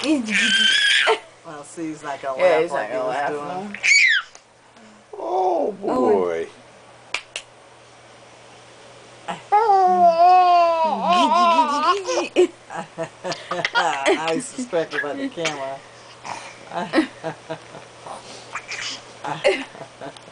Well, see, he's not gonna Yeah, laugh he's like not gonna he laugh. doing. Oh, oh boy. I suspect about the camera.